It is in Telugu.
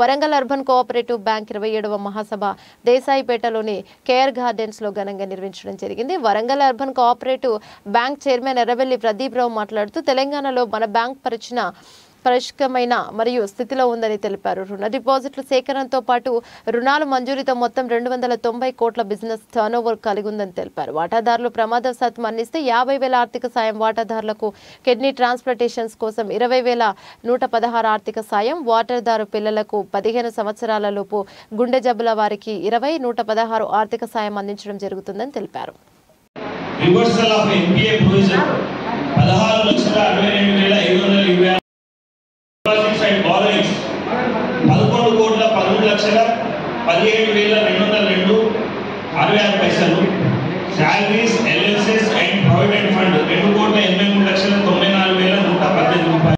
వరంగల్ అర్బన్ కోఆపరేటివ్ బ్యాంక్ ఇరవై ఏడవ మహాసభ దేశాయిపేటలోని కేఆర్ గార్డెన్స్లో ఘనంగా నిర్వహించడం జరిగింది. Warangal urban cooperative bank chairman Erravelli Pradeep Rao మాట్లాడుతూ తెలంగాణలో మన బ్యాంక్ పరిచిన పరిష్కమైన మరియు స్థితిలో ఉందని తెలిపారు. రుణ డిపాజిట్ల సేకరణతో పాటు రుణాల మంజూరీతో మొత్తం రెండు వందల తొంభై కోట్ల బిజినెస్ టర్నోవర్ కలిగి ఉందని తెలిపారు. వాటాదారులు ప్రమాదవశాత్తు మరణిస్తే యాభై వేల ఆర్థిక సాయం వాటాదారులకు కిడ్నీ ట్రాన్స్ప్లాంటేషన్స్ కోసం ఇరవై వేల నూట పదహారు ఆర్థిక సాయం వాటాదారు పిల్లలకు పదిహేను సంవత్సరాల లోపు గుండె జబ్బుల వారికి ఇరవై నూట పదహారు ఆర్థిక సాయం అందించడం జరుగుతుందని తెలిపారు. పదకొండు కోట్ల పదమూడు లక్షల పదిహేడు వేల రెండు వందల రెండు అరవై ఆరు పైసలు. Salaries L